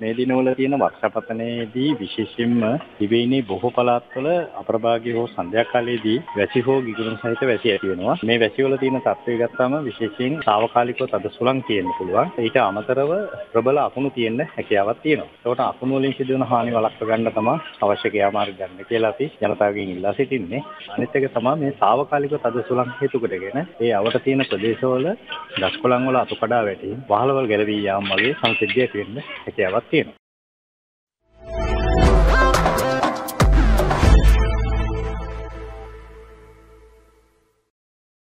මේ දිනවල තියෙන වර්ෂාපතනයේදී විශේෂයෙන්ම දිවයිනේ බොහෝ පළාත්වල අපරභාගී හෝ සන්ධ්‍යා කාලයේදී වැසි හෝ ගිගුරුම් සහිත වැසි ඇති වෙනවා. මේ වැසිවල තියෙන තත්ත්වය ගත්තාම විශේෂයෙන් తాවකාලිකව තද සුළං තියෙන්න පුළුවන්. ඊට අමතරව ප්‍රබල අකුණු තියෙන්න හැකියාවක් තියෙනවා. ඒකට අකුණු වලින් සිදුවන හානි වළක්ව ගන්න තමයි අවශ්‍ය ක්‍රියාමාර්ග ගන්න කියලා අපි ජනතාවගෙන් ඉල්ලා සිටින්නේ. අනිත් එක තමයි මේ తాවකාලිකව තද සුළං හේතු කොටගෙන ඒ අවට තියෙන ප්‍රදේශවල ගස් කොළන් වල අතු කඩා වැටීම්, වහලවල් ගැලවී යාම වගේ සංසිද්ධියක් වෙන්න හැකියාවක් තියෙනවා.